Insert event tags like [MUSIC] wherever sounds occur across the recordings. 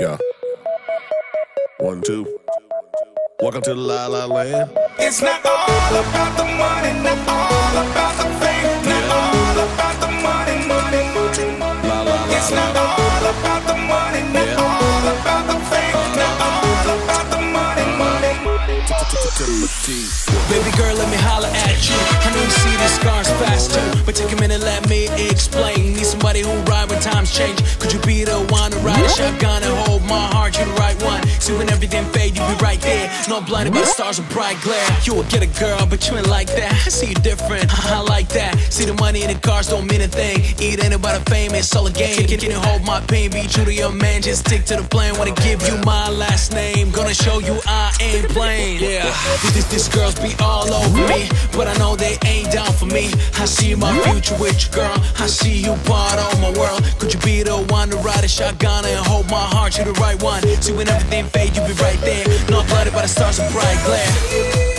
Yeah. One, two. Welcome to the La La Land. It's not all about the money, not all about the fame, not yeah. all about the money, money, money. La, la, la, it's not all about the money, not yeah. all about the fame, not all about the money, money. Baby girl, let me holler at you. I know you see these scars faster, but take a minute, let me explain. Need somebody who ride when times change. Could you be? gonna hold my no blinded by the stars of bright glare. You will get a girl, but you ain't like that. I see you different, [LAUGHS] I like that. See the money in the cars don't mean a thing. Eat anybody about the fame, it's all a game. Can, can you hold my pain, be true to your man. Just stick to the plan, wanna give you my last name. Gonna show you I ain't playing Yeah, these, these girls be all over me But I know they ain't down for me. I see my future with you, girl. I see you part of my world. Could you be the one to ride a shotgun And hold my heart, you the right one. See when everything fade, you be right there. No blinded by by the stars of bright glare.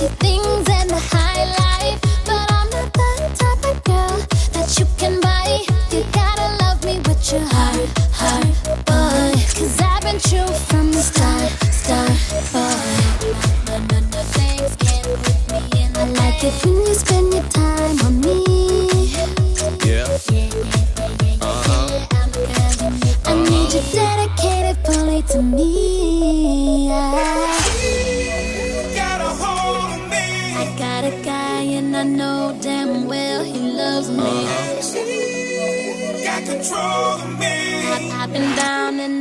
flashy things and the high life But I'm not the type of girl that you can buy. You gotta love me with your heart, heart, boy. Cause I've been true from the start, start, boy. Things can put me in the I like it when you spend your time on me. Yeah, yeah, yeah, yeah, yeah, yeah, yeah, yeah, yeah, yeah, yeah, yeah, yeah, yeah, yeah, yeah,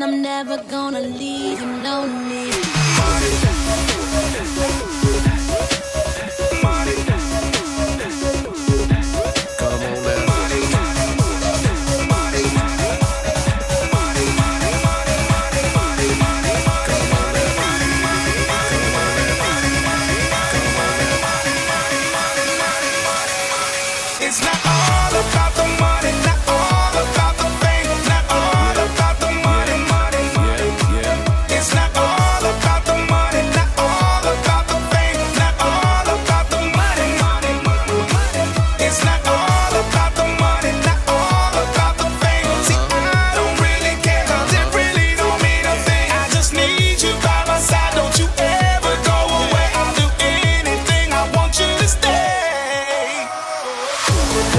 I'm never gonna leave him lonely.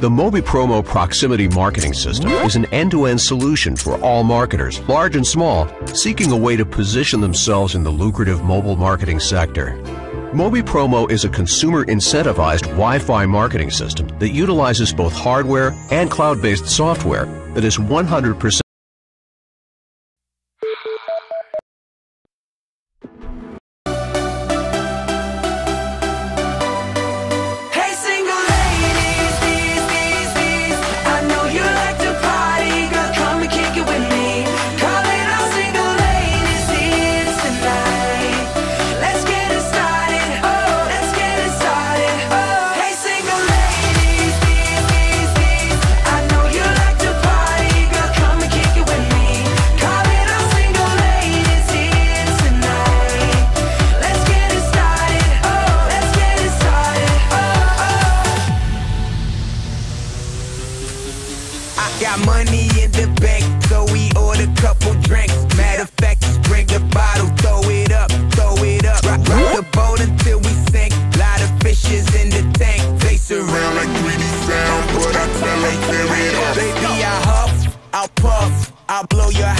The Mobi Promo Proximity Marketing System is an end-to-end solution for all marketers, large and small, seeking a way to position themselves in the lucrative mobile marketing sector. Mobi Promo is a consumer incentivized Wi-Fi marketing system that utilizes both hardware and cloud-based software that is 100% Got money in the bank, so we order a couple drinks. Matter of fact, just bring the bottle, throw it up, throw it up. Rock, rock the boat until we sink. Lot of fishes in the tank. They surround like 3D sound, but I tell them carry it up. Baby, I huff, I'll puff, I'll blow your